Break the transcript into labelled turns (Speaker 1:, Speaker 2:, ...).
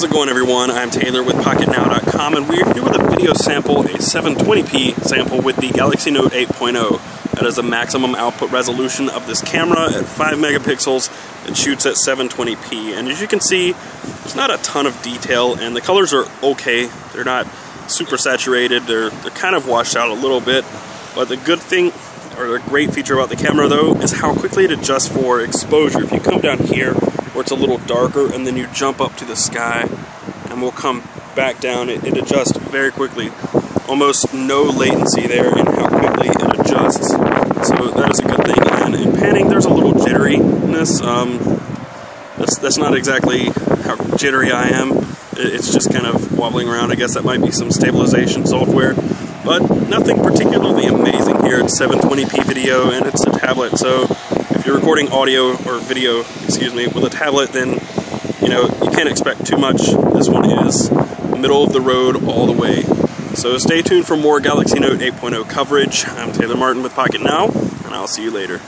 Speaker 1: How's it going everyone? I'm Taylor with PocketNow.com and we're here with a video sample, a 720p sample with the Galaxy Note 8.0. That is the maximum output resolution of this camera at 5 megapixels and shoots at 720p. And as you can see, there's not a ton of detail and the colors are okay. They're not super saturated, they're, they're kind of washed out a little bit. But the good thing, or the great feature about the camera though, is how quickly it adjusts for exposure. If you come down here, where it's a little darker and then you jump up to the sky and we'll come back down. It, it adjusts very quickly. Almost no latency there in how quickly it adjusts. So that is a good thing. And in panning, there's a little jitteriness. Um, that's, that's not exactly how jittery I am. It's just kind of wobbling around. I guess that might be some stabilization software. But nothing particularly amazing here. It's 720p video and it's a tablet, so you're recording audio or video, excuse me, with a tablet, then you know you can't expect too much. This one is middle of the road all the way. So stay tuned for more Galaxy Note 8.0 coverage. I'm Taylor Martin with Pocket Now, and I'll see you later.